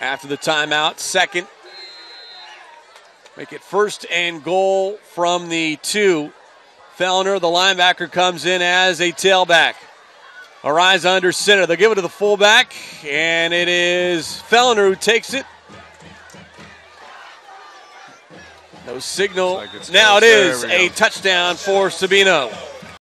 after the timeout. Second. Make it first and goal from the two. Fellner, the linebacker, comes in as a tailback. Arise under center. They'll give it to the fullback, and it is Fellner who takes it. No signal. Like it's now it is a touchdown for Sabino.